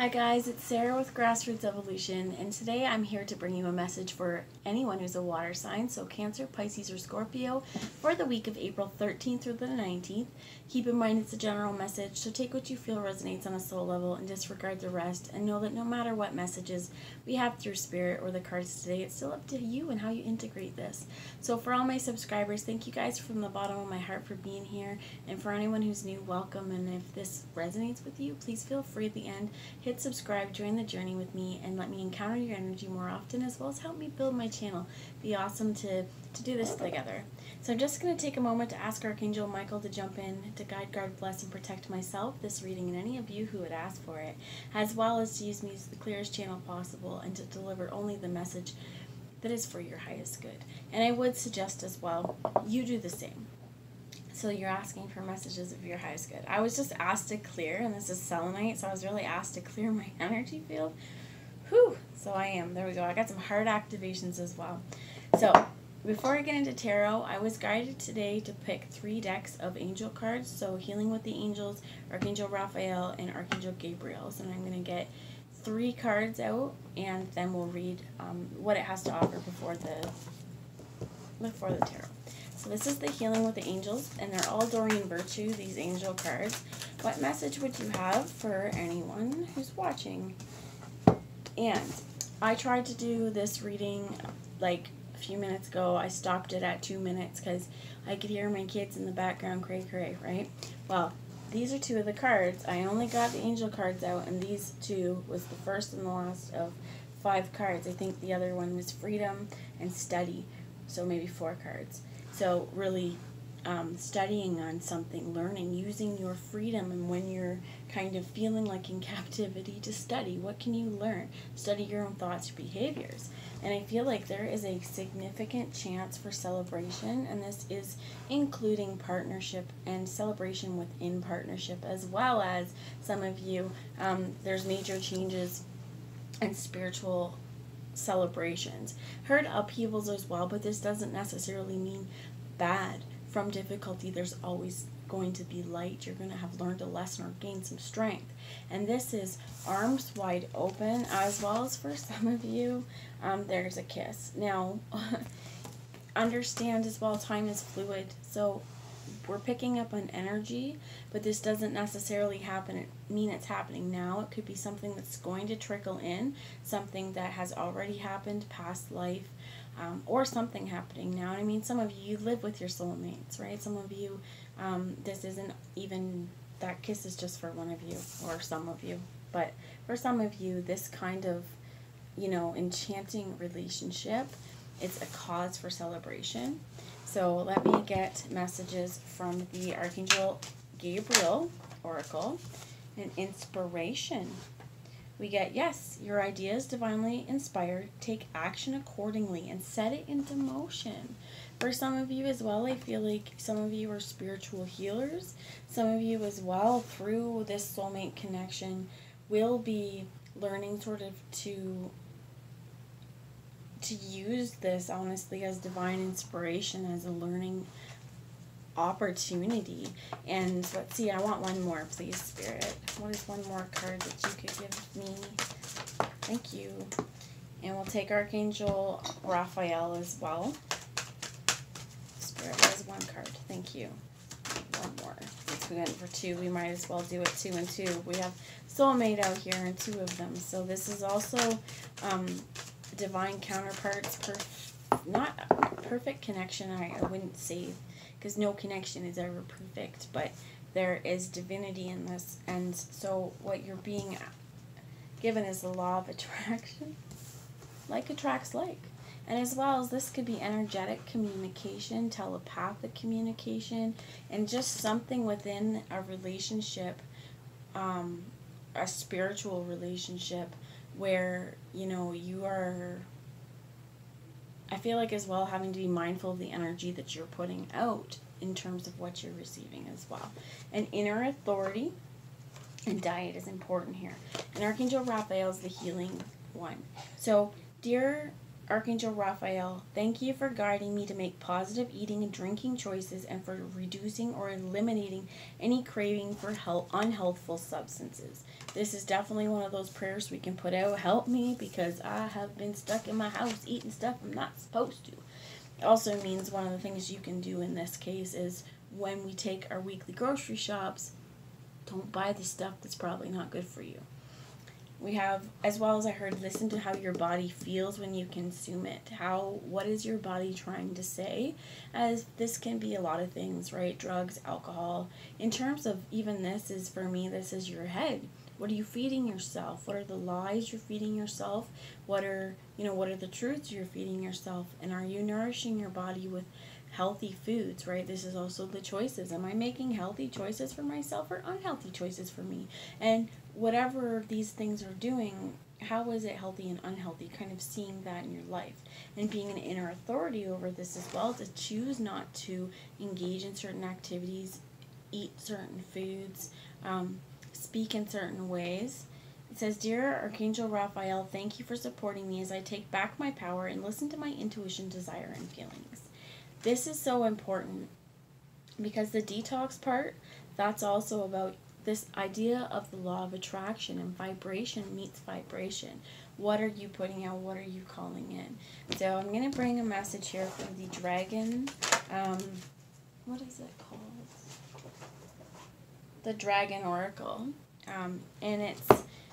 Hi guys, it's Sarah with Grassroots Evolution, and today I'm here to bring you a message for anyone who's a water sign, so Cancer, Pisces, or Scorpio, for the week of April 13th through the 19th. Keep in mind it's a general message, so take what you feel resonates on a soul level and disregard the rest, and know that no matter what messages we have through Spirit or the cards today, it's still up to you and how you integrate this. So for all my subscribers, thank you guys from the bottom of my heart for being here, and for anyone who's new, welcome, and if this resonates with you, please feel free at the end, hit hit subscribe, join the journey with me, and let me encounter your energy more often, as well as help me build my channel. Be awesome to, to do this together. So I'm just going to take a moment to ask Archangel Michael to jump in to guide, guard, bless, and protect myself, this reading, and any of you who would ask for it, as well as to use me as the clearest channel possible and to deliver only the message that is for your highest good. And I would suggest as well, you do the same. So you're asking for messages of your highest good. I was just asked to clear, and this is selenite, so I was really asked to clear my energy field. Whew, so I am. There we go. I got some hard activations as well. So before I get into tarot, I was guided today to pick three decks of angel cards. So Healing with the Angels, Archangel Raphael, and Archangel Gabriel. So I'm going to get three cards out, and then we'll read um, what it has to offer before the before the tarot. So this is the Healing with the Angels, and they're all Doreen Virtue, these angel cards. What message would you have for anyone who's watching? And I tried to do this reading like a few minutes ago. I stopped it at two minutes because I could hear my kids in the background cray cray, right? Well, these are two of the cards. I only got the angel cards out, and these two was the first and the last of five cards. I think the other one was Freedom and Study, so maybe four cards. So really um, studying on something, learning, using your freedom, and when you're kind of feeling like in captivity, to study. What can you learn? Study your own thoughts, behaviors. And I feel like there is a significant chance for celebration, and this is including partnership and celebration within partnership, as well as some of you, um, there's major changes and spiritual celebrations. Heard upheavals as well, but this doesn't necessarily mean bad. From difficulty, there's always going to be light. You're going to have learned a lesson or gained some strength. And this is arms wide open, as well as for some of you, um, there's a kiss. Now, understand as well, time is fluid. So we're picking up on energy, but this doesn't necessarily happen it mean it's happening now. It could be something that's going to trickle in, something that has already happened, past life, um, or something happening now. I mean, some of you, you live with your soulmates, right? Some of you, um, this isn't even, that kiss is just for one of you, or some of you. But for some of you, this kind of, you know, enchanting relationship, it's a cause for celebration. So let me get messages from the Archangel Gabriel Oracle and inspiration. We get, yes, your idea is divinely inspired. Take action accordingly and set it into motion. For some of you as well, I feel like some of you are spiritual healers. Some of you as well, through this soulmate connection, will be learning sort of to to use this honestly as divine inspiration, as a learning opportunity. And let's see, I want one more, please, Spirit. What is one more card that you could give me? Thank you. And we'll take Archangel Raphael as well. Spirit, was one card. Thank you. One more. Since we went for two, we might as well do it two and two. We have soulmate out here and two of them. So this is also um, divine counterparts, perf not perfect connection, I, I wouldn't say, because no connection is ever perfect, but there is divinity in this, and so what you're being given is the law of attraction. Like attracts like. And as well as this could be energetic communication, telepathic communication, and just something within a relationship, um, a spiritual relationship where you know you are I feel like as well having to be mindful of the energy that you're putting out in terms of what you're receiving as well. And inner authority and diet is important here. And Archangel Raphael is the healing one. So, dear Archangel Raphael, thank you for guiding me to make positive eating and drinking choices and for reducing or eliminating any craving for health, unhealthful substances. This is definitely one of those prayers we can put out. Help me because I have been stuck in my house eating stuff I'm not supposed to. It also means one of the things you can do in this case is when we take our weekly grocery shops, don't buy the stuff that's probably not good for you. We have, as well as I heard, listen to how your body feels when you consume it. How, what is your body trying to say? As this can be a lot of things, right? Drugs, alcohol. In terms of even this is for me, this is your head. What are you feeding yourself? What are the lies you're feeding yourself? What are, you know, what are the truths you're feeding yourself? And are you nourishing your body with healthy foods, right? This is also the choices. Am I making healthy choices for myself or unhealthy choices for me? And whatever these things are doing, how is it healthy and unhealthy? Kind of seeing that in your life and being an inner authority over this as well to choose not to engage in certain activities, eat certain foods, um, speak in certain ways. It says, Dear Archangel Raphael, thank you for supporting me as I take back my power and listen to my intuition, desire, and feelings. This is so important because the detox part, that's also about this idea of the law of attraction and vibration meets vibration. What are you putting out? What are you calling in? So I'm going to bring a message here from the dragon. Um, what is it called? The Dragon Oracle. Um, and it's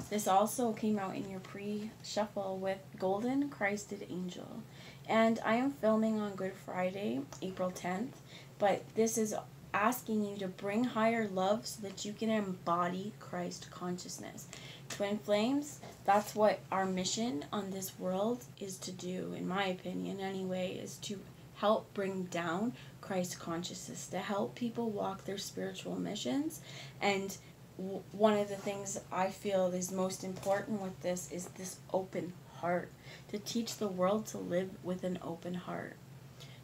this also came out in your pre-shuffle with Golden Christed Angel. And I am filming on Good Friday, April 10th, but this is asking you to bring higher love so that you can embody Christ consciousness. Twin Flames, that's what our mission on this world is to do, in my opinion anyway, is to help bring down Christ consciousness, to help people walk their spiritual missions. And w- one of the things I feel is most important with this is this open heart to teach the world to live with an open heart.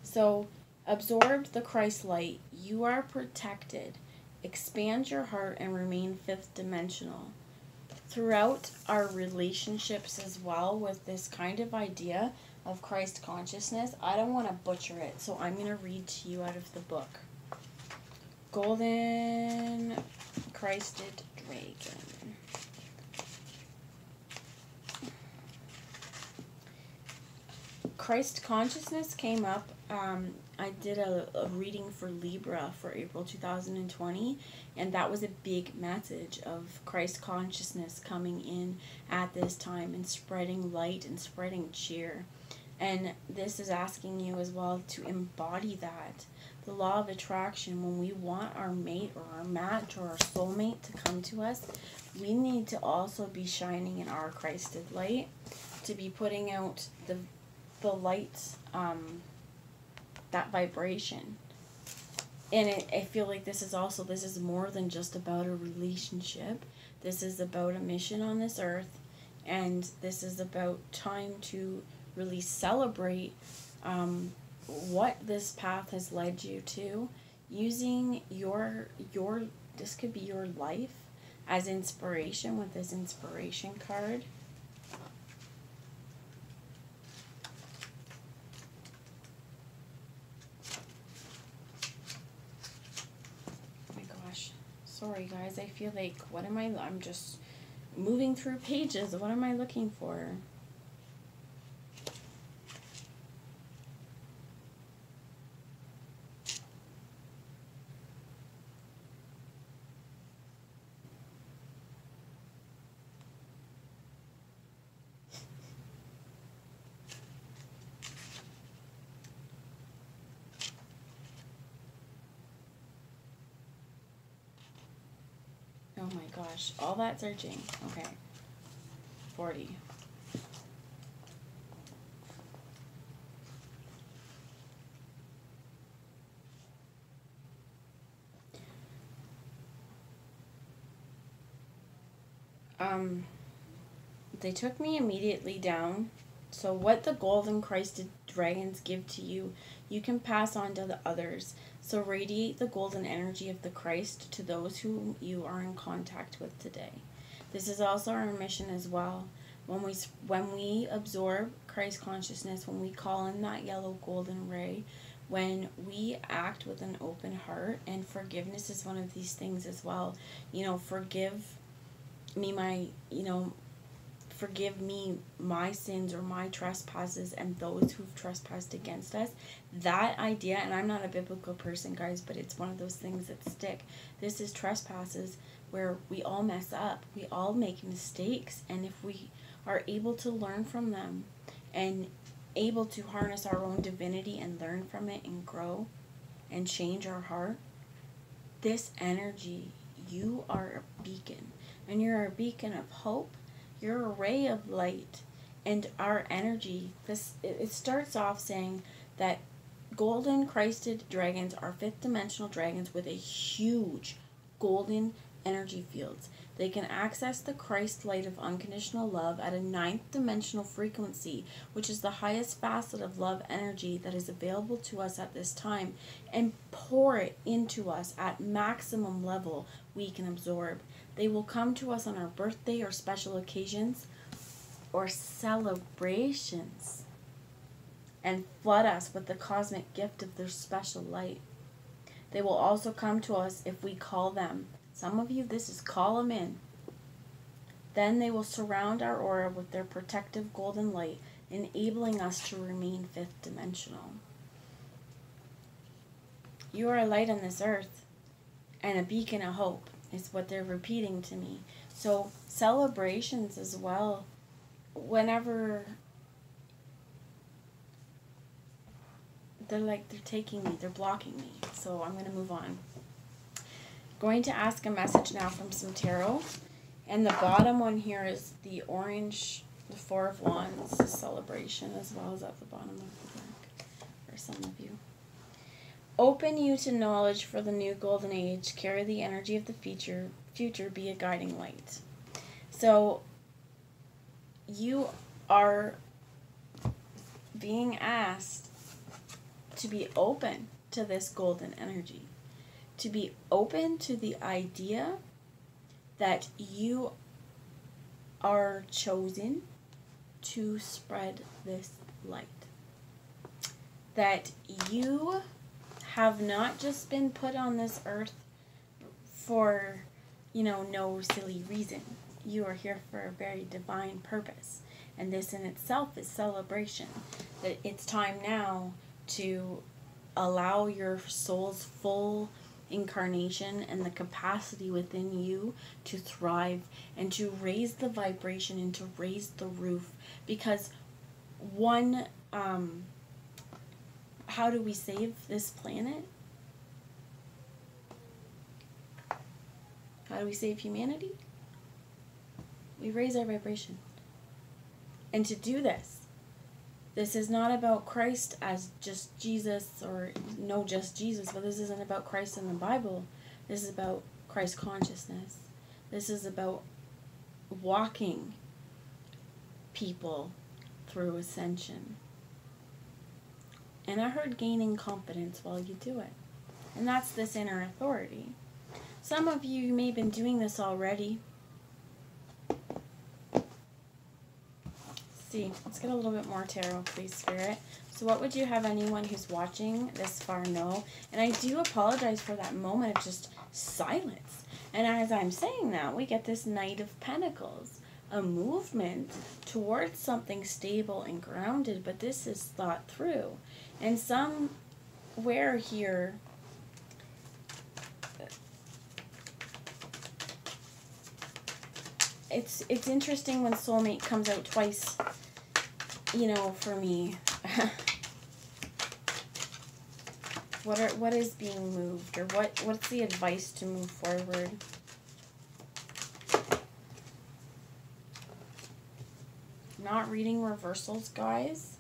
So, absorb the Christ light. You are protected. Expand your heart and remain fifth dimensional. Throughout our relationships as well, with this kind of idea of Christ consciousness, I don't want to butcher it, so I'm going to read to you out of the book. Golden Christed Dragon. Christ consciousness came up. Um, I did a, a reading for Libra for April 2020, and that was a big message of Christ consciousness coming in at this time and spreading light and spreading cheer. And this is asking you as well to embody that. The law of attraction, when we want our mate or our match or our soulmate to come to us, we need to also be shining in our Christed light, to be putting out the the light, um, that vibration. And it, I feel like this is also, this is more than just about a relationship. This is about a mission on this earth. And this is about time to really celebrate um, what this path has led you to. Using your, your, this could be your life as inspiration with this inspiration card. My gosh sorry guys. I feel like, what am I, I'm just moving through pages. What am I looking for? Oh my gosh, all that searching. Okay. 40. Um, they took me immediately down. So what the golden Christed dragons give to you, you can pass on to the others. So radiate the golden energy of the Christ to those whom you are in contact with today. This is also our mission as well. when we when we absorb Christ consciousness, when we call in that yellow golden ray, when we act with an open heart and forgiveness is one of these things as well. You know, forgive me my, you know, forgive me my sins or my trespasses and those who've trespassed against us. That idea, and I'm not a biblical person, guys, but it's one of those things that stick. This is trespasses where we all mess up, we all make mistakes, and if we are able to learn from them and able to harness our own divinity and learn from it and grow and change our heart, this energy, you are a beacon. And you're a beacon of hope. You're a ray of light. And our energy, this it starts off saying that golden crested dragons are fifth dimensional dragons with a huge golden energy fields. They can access the Christ light of unconditional love at a ninth dimensional frequency, which is the highest facet of love energy that is available to us at this time, and pour it into us at maximum level we can absorb. They will come to us on our birthday or special occasions or celebrations and flood us with the cosmic gift of their special light. They will also come to us if we call them some of you, this is call them in. Then they will surround our aura with their protective golden light, enabling us to remain fifth dimensional. You are a light on this earth and a beacon of hope, is what they're repeating to me. So, celebrations as well, whenever they're like, they're taking me, they're blocking me. So, I'm going to move on going to ask a message now from some tarot. And the bottom one here is the orange, the Four of Wands celebration, as well as at the bottom of the deck for some of you. Open you to knowledge for the new golden age. Carry the energy of the future. Future be a guiding light. So you are being asked to be open to this golden energy to be open to the idea that you are chosen to spread this light. That you have not just been put on this earth for, you know, no silly reason. You are here for a very divine purpose. And this in itself is celebration. That it's time now to allow your soul's full incarnation and the capacity within you to thrive and to raise the vibration and to raise the roof because one um, how do we save this planet how do we save humanity we raise our vibration and to do this this is not about Christ as just Jesus or no just Jesus, but this isn't about Christ in the Bible. This is about Christ consciousness. This is about walking people through ascension. And I heard gaining confidence while you do it. And that's this inner authority. Some of you may have been doing this already. see. Let's get a little bit more tarot, please, Spirit. So what would you have anyone who's watching this far know? And I do apologize for that moment of just silence. And as I'm saying that, we get this Knight of Pentacles, a movement towards something stable and grounded, but this is thought through. And somewhere here, it's it's interesting when soulmate comes out twice you know, for me, what are what is being moved, or what what's the advice to move forward? Not reading reversals, guys.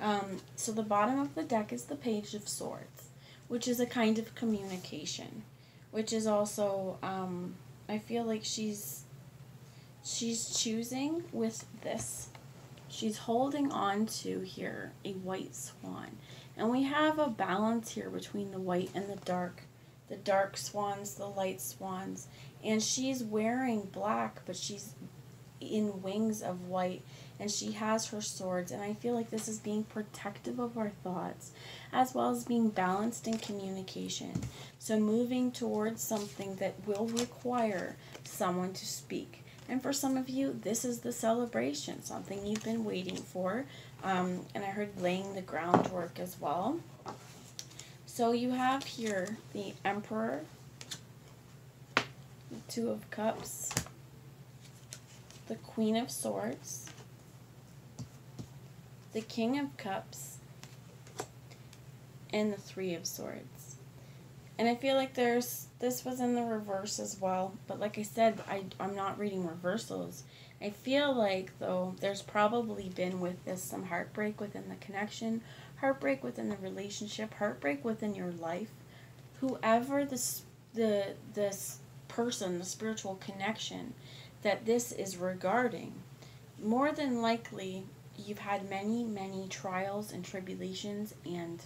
Um, so the bottom of the deck is the Page of Swords, which is a kind of communication, which is also, um, I feel like she's, she's choosing with this she's holding on to here a white swan. And we have a balance here between the white and the dark. The dark swans, the light swans. And she's wearing black, but she's in wings of white and she has her swords and i feel like this is being protective of our thoughts as well as being balanced in communication. So moving towards something that will require someone to speak. And for some of you this is the celebration something you've been waiting for. Um, and i heard laying the groundwork as well. So you have here the emperor the two of cups the queen of swords the King of Cups, and the Three of Swords. And I feel like there's this was in the reverse as well, but like I said, I I'm not reading reversals. I feel like though there's probably been with this some heartbreak within the connection, heartbreak within the relationship, heartbreak within your life. Whoever this the this person, the spiritual connection that this is regarding, more than likely you've had many, many trials and tribulations and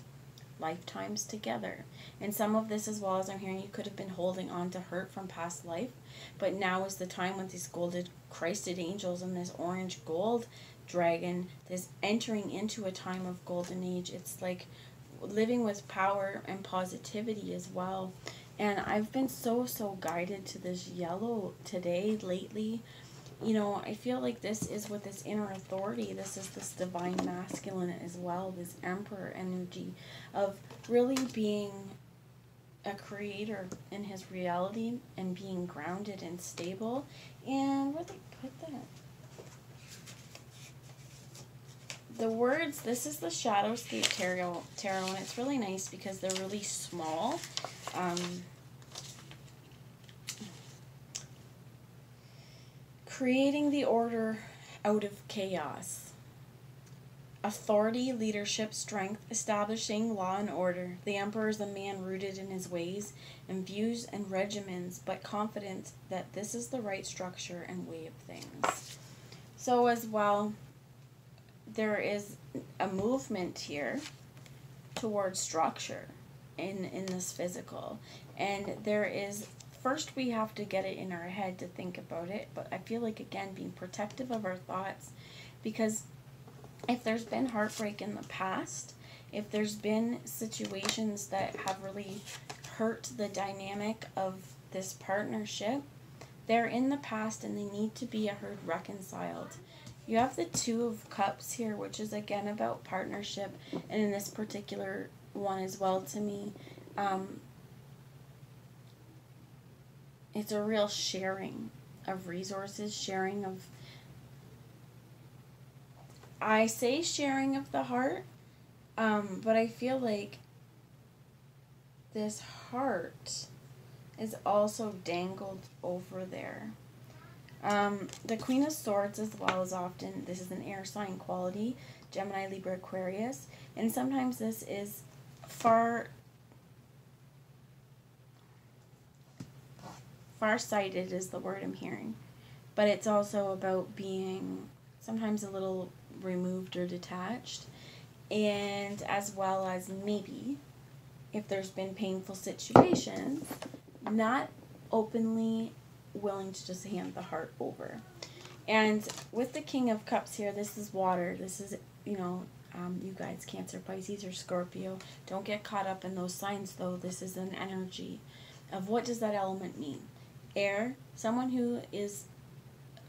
lifetimes together. And some of this, as well as I'm hearing, you could have been holding on to hurt from past life, but now is the time with these golden Christed angels and this orange gold dragon, this entering into a time of golden age. It's like living with power and positivity as well. And I've been so, so guided to this yellow today, lately you know, I feel like this is with this inner authority. This is this divine masculine as well, this emperor energy of really being a creator in his reality and being grounded and stable. And where they put that? The words, this is the Shadowscape Tarot, tarot and it's really nice because they're really small. Um, creating the order out of chaos. Authority, leadership, strength, establishing law and order. The emperor is a man rooted in his ways and views and regimens, but confident that this is the right structure and way of things. So, as well, there is a movement here towards structure in, in this physical, and there is first we have to get it in our head to think about it, but I feel like again being protective of our thoughts because if there's been heartbreak in the past, if there's been situations that have really hurt the dynamic of this partnership, they're in the past and they need to be heard reconciled. You have the Two of Cups here, which is again about partnership, and in this particular one as well to me, um, it's a real sharing of resources, sharing of I say sharing of the heart, um, but I feel like this heart is also dangled over there. Um, the Queen of Swords, as well as often, this is an air sign quality Gemini, Libra, Aquarius, and sometimes this is far Far-sighted is the word I'm hearing. But it's also about being sometimes a little removed or detached. And as well as maybe, if there's been painful situations, not openly willing to just hand the heart over. And with the King of Cups here, this is water. This is, you know, um, you guys, Cancer, Pisces, or Scorpio. Don't get caught up in those signs, though. This is an energy of what does that element mean? Air, someone who is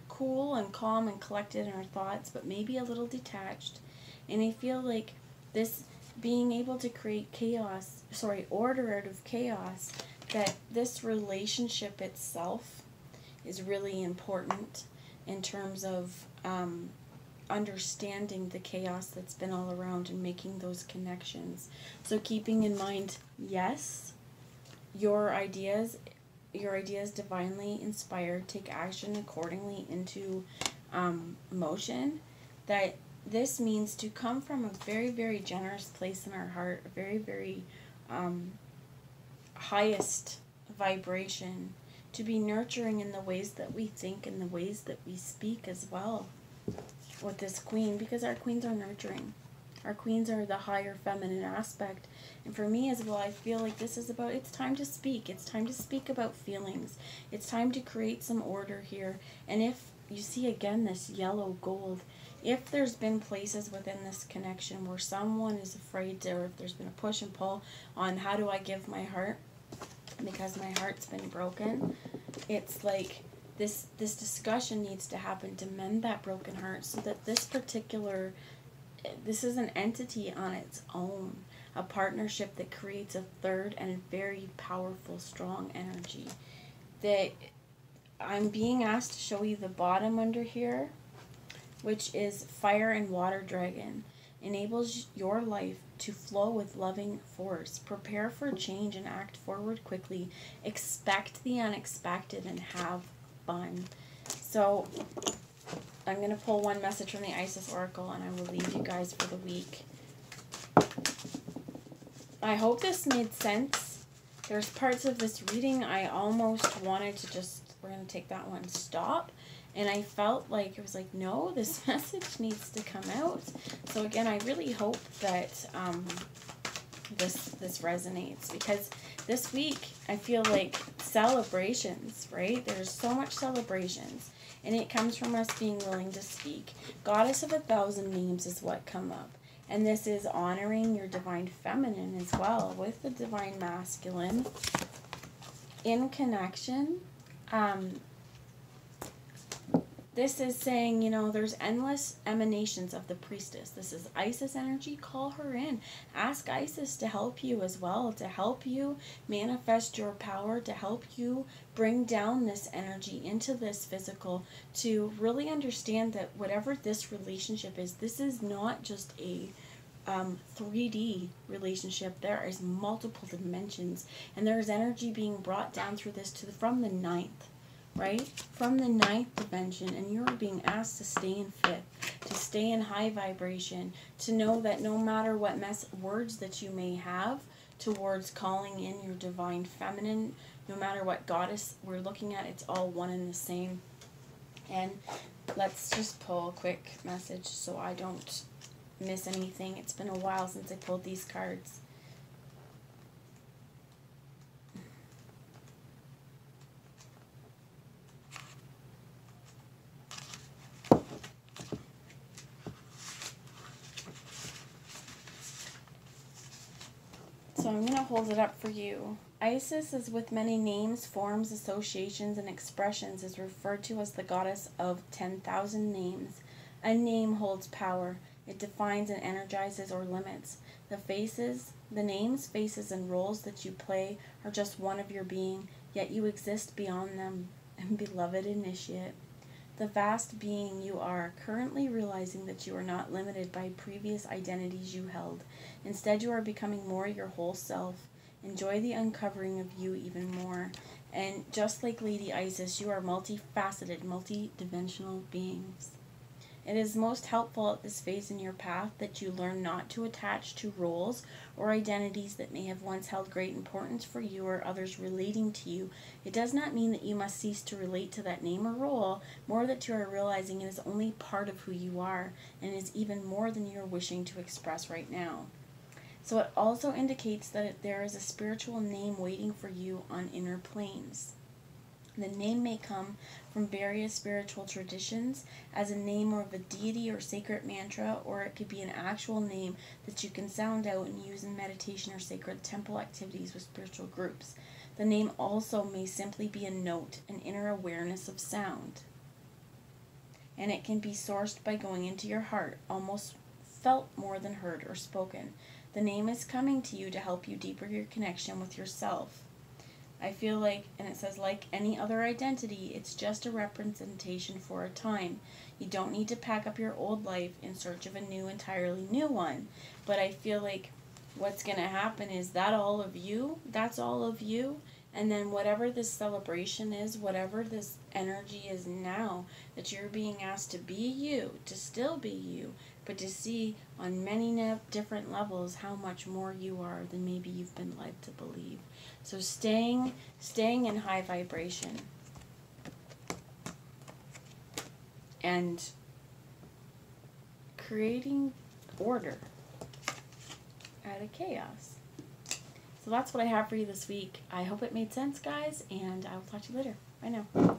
cool and calm and collected in her thoughts, but maybe a little detached. And I feel like this being able to create chaos, sorry, order out of chaos, that this relationship itself is really important in terms of um, understanding the chaos that's been all around and making those connections. So keeping in mind, yes, your ideas your ideas divinely inspired, take action accordingly into um, motion, that this means to come from a very, very generous place in our heart, a very, very um, highest vibration, to be nurturing in the ways that we think and the ways that we speak as well with this queen, because our queens are nurturing. Our queens are the higher feminine aspect. And for me as well, I feel like this is about it's time to speak. It's time to speak about feelings. It's time to create some order here. And if you see again this yellow gold. If there's been places within this connection where someone is afraid to, or if there's been a push and pull on how do I give my heart because my heart's been broken, it's like this this discussion needs to happen to mend that broken heart so that this particular this is an entity on its own a partnership that creates a third and very powerful strong energy that i'm being asked to show you the bottom under here which is fire and water dragon. Enables your life to flow with loving force. Prepare for change and act forward quickly. Expect the unexpected and have fun. So I'm going to pull one message from the Isis Oracle and I will leave you guys for the week. I hope this made sense. There's parts of this reading I almost wanted to just, we're going to take that one, stop. And I felt like it was like, no, this message needs to come out. So again, I really hope that um, this this resonates because this week I feel like celebrations, right? There's so much celebrations and it comes from us being willing to speak. Goddess of a thousand names is what come up. And this is honoring your divine feminine as well with the divine masculine in connection. Um, this is saying, you know, there's endless emanations of the priestess. This is Isis energy. Call her in. Ask Isis to help you as well, to help you manifest your power, to help you bring down this energy into this physical, to really understand that whatever this relationship is, this is not just a um, 3D relationship. There is multiple dimensions, and there is energy being brought down through this to the, from the ninth right? From the ninth dimension, and you're being asked to stay in fifth, to stay in high vibration, to know that no matter what mess words that you may have towards calling in your divine feminine, no matter what goddess we're looking at, it's all one and the same. And let's just pull a quick message so I don't miss anything. It's been a while since I pulled these cards. So I'm going to hold it up for you. Isis is with many names, forms, associations, and expressions is referred to as the goddess of 10,000 names. A name holds power. It defines and energizes or limits. The faces, the names, faces, and roles that you play are just one of your being, yet you exist beyond them. And beloved initiate, the vast being you are, currently realizing that you are not limited by previous identities you held. Instead, you are becoming more your whole self. Enjoy the uncovering of you even more. And just like Lady Isis, you are multifaceted, multidimensional beings. It is most helpful at this phase in your path that you learn not to attach to roles or identities that may have once held great importance for you or others relating to you. It does not mean that you must cease to relate to that name or role, more that you are realizing it is only part of who you are and is even more than you are wishing to express right now. So it also indicates that there is a spiritual name waiting for you on inner planes. The name may come from various spiritual traditions as a name of a deity or sacred mantra, or it could be an actual name that you can sound out and use in meditation or sacred temple activities with spiritual groups. The name also may simply be a note, an inner awareness of sound. And it can be sourced by going into your heart, almost felt more than heard or spoken. The name is coming to you to help you deeper your connection with yourself. I feel like, and it says, like any other identity, it's just a representation for a time. You don't need to pack up your old life in search of a new, entirely new one. But I feel like what's going to happen is that all of you, that's all of you. And then whatever this celebration is, whatever this energy is now, that you're being asked to be you, to still be you, but to see on many different levels how much more you are than maybe you've been led to believe. So staying staying in high vibration and creating order out of chaos. So that's what I have for you this week. I hope it made sense, guys, and I will talk to you later. Bye now.